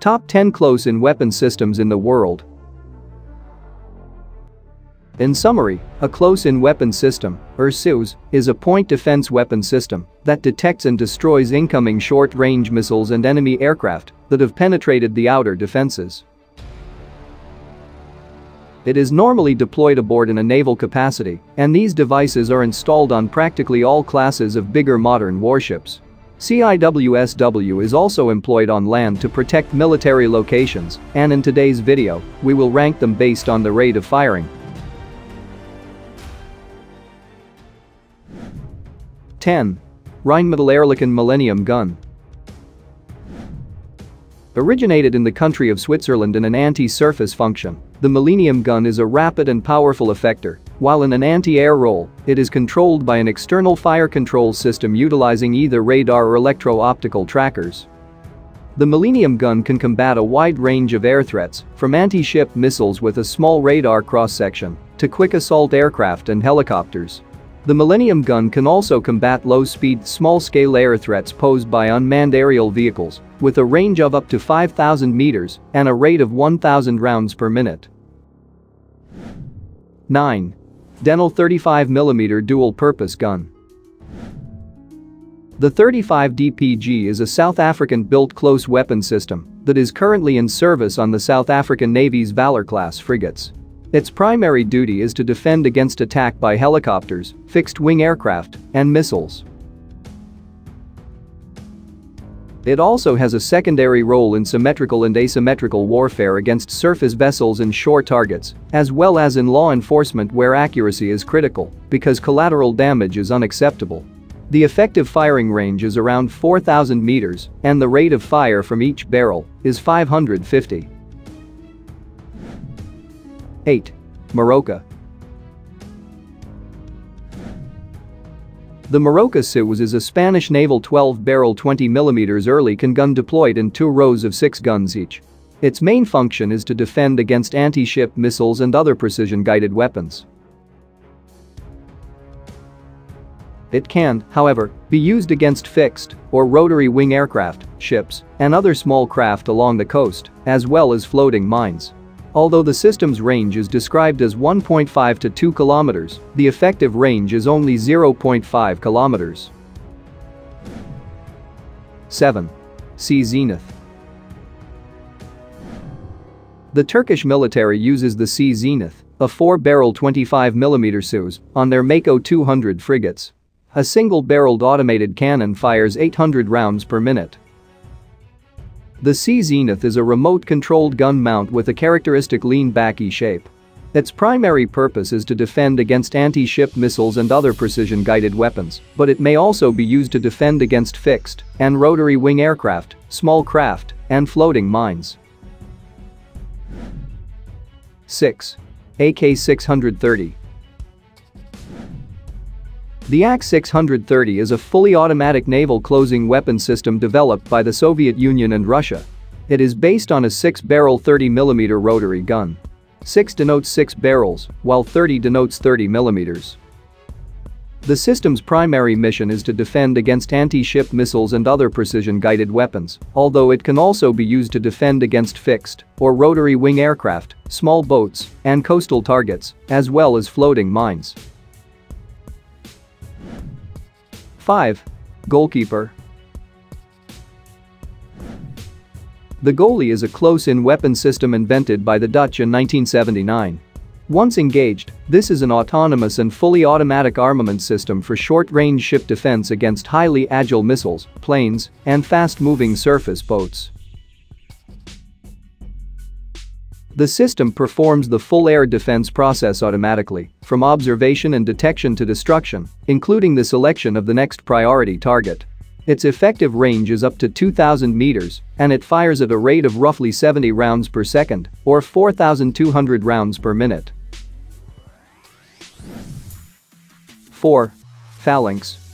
Top 10 close-in weapon systems in the world. In summary, a close-in weapon system, or CIWS, is a point defense weapon system that detects and destroys incoming short-range missiles and enemy aircraft that have penetrated the outer defenses. It is normally deployed aboard in a naval capacity, and these devices are installed on practically all classes of bigger modern warships. CIWSW is also employed on land to protect military locations, and in today's video, we will rank them based on the rate of firing. 10. Rheinmetall Oerlikon Millennium Gun Originated in the country of Switzerland in an anti-surface function, the Millennium gun is a rapid and powerful effector, while in an anti-air role, it is controlled by an external fire control system utilizing either radar or electro-optical trackers. The Millennium gun can combat a wide range of air threats, from anti-ship missiles with a small radar cross-section to quick assault aircraft and helicopters. The Millennium gun can also combat low-speed, small-scale air threats posed by unmanned aerial vehicles, with a range of up to 5,000 meters and a rate of 1,000 rounds per minute. 9. Denel 35mm Dual-Purpose Gun The 35 DPG is a South African-built close weapon system that is currently in service on the South African Navy's Valor-class frigates. Its primary duty is to defend against attack by helicopters, fixed-wing aircraft, and missiles. It also has a secondary role in symmetrical and asymmetrical warfare against surface vessels and shore targets, as well as in law enforcement where accuracy is critical because collateral damage is unacceptable. The effective firing range is around 4,000 meters and the rate of fire from each barrel is 550. 8. Meroka The Meroka CIWS is a Spanish naval 12-barrel 20mm Oerlikon gun deployed in two rows of six guns each. Its main function is to defend against anti-ship missiles and other precision-guided weapons. It can, however, be used against fixed or rotary wing aircraft, ships, and other small craft along the coast, as well as floating mines. Although the system's range is described as 1.5 to 2 kilometers, the effective range is only 0.5 kilometers. 7. Sea Zenith. The Turkish military uses the Sea Zenith, a 4-barrel 25mm CIWS, on their MEKO 200 frigates. A single-barreled automated cannon fires 800 rounds per minute. The Sea Zenith is a remote-controlled gun mount with a characteristic lean-back E-shape. Its primary purpose is to defend against anti-ship missiles and other precision-guided weapons, but it may also be used to defend against fixed and rotary wing aircraft, small craft, and floating mines. 6. AK-630 the AK-630 is a fully automatic naval closing weapon system developed by the Soviet Union and Russia. It is based on a 6-barrel 30mm rotary gun. 6 denotes 6 barrels, while 30 denotes 30 millimeters. The system's primary mission is to defend against anti-ship missiles and other precision-guided weapons, although it can also be used to defend against fixed or rotary wing aircraft, small boats, and coastal targets, as well as floating mines. 5. Goalkeeper The goalie is a close-in weapon system invented by the Dutch in 1979. Once engaged, this is an autonomous and fully automatic armament system for short-range ship defense against highly agile missiles, planes, and fast-moving surface boats. The system performs the full air defense process automatically, from observation and detection to destruction, including the selection of the next priority target. Its effective range is up to 2,000 meters, and it fires at a rate of roughly 70 rounds per second, or 4,200 rounds per minute. 4. Phalanx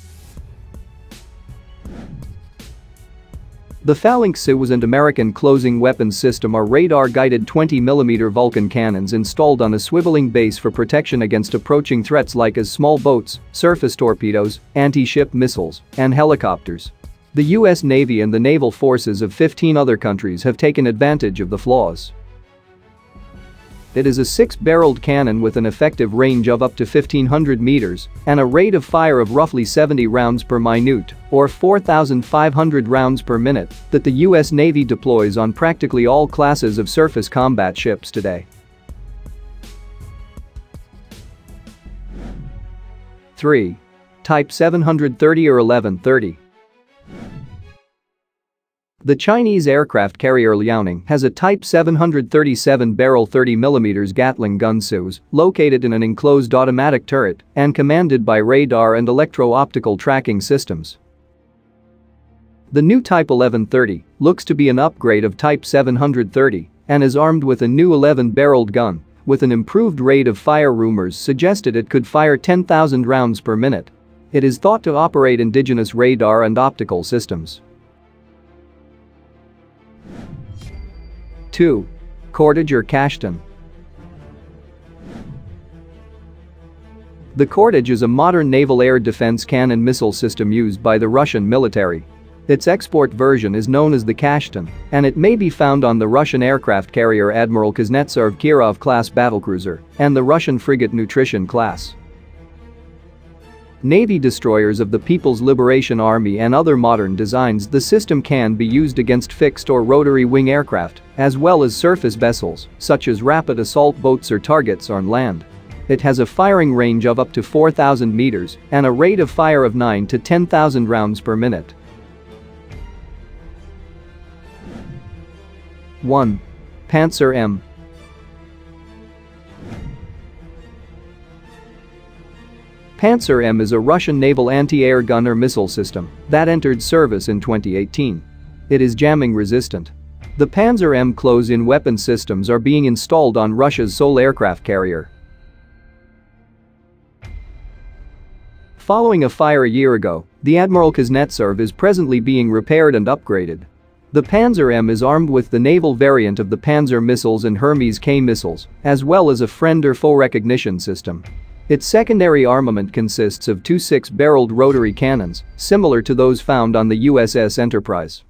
The Phalanx was an American closing weapons system are radar-guided 20mm Vulcan cannons installed on a swiveling base for protection against approaching threats like as small boats, surface torpedoes, anti-ship missiles, and helicopters. The US Navy and the naval forces of 15 other countries have taken advantage of the flaws. It is a six-barreled cannon with an effective range of up to 1500 meters and a rate of fire of roughly 70 rounds per minute or 4,500 rounds per minute that the US Navy deploys on practically all classes of surface combat ships today. 3. Type 730 or 1130 the Chinese aircraft carrier Liaoning has a Type 737 barrel 30mm Gatling gun SUS located in an enclosed automatic turret and commanded by radar and electro-optical tracking systems. The new Type 1130 looks to be an upgrade of Type 730 and is armed with a new 11-barreled gun with an improved rate of fire rumors suggested it could fire 10,000 rounds per minute. It is thought to operate indigenous radar and optical systems. 2. Kortik or Kashtan The Kortik is a modern naval air defense cannon missile system used by the Russian military. Its export version is known as the Kashtan, and it may be found on the Russian aircraft carrier Admiral Kuznetsov Kirov-class battlecruiser and the Russian frigate Neustrashimy class. Navy destroyers of the People's Liberation Army and other modern designs the system can be used against fixed or rotary wing aircraft, as well as surface vessels, such as rapid assault boats or targets on land. It has a firing range of up to 4,000 meters and a rate of fire of 9 to 10,000 rounds per minute. 1. Pantsir M Pantsir M is a Russian naval anti-air gun or missile system that entered service in 2018. It is jamming resistant. The Pantsir M close-in weapon systems are being installed on Russia's sole aircraft carrier. Following a fire a year ago, the Admiral Kuznetsov is presently being repaired and upgraded. The Pantsir M is armed with the naval variant of the Pantsir missiles and Hermes K missiles, as well as a friend or foe recognition system. Its secondary armament consists of two six-barreled rotary cannons, similar to those found on the USS Enterprise.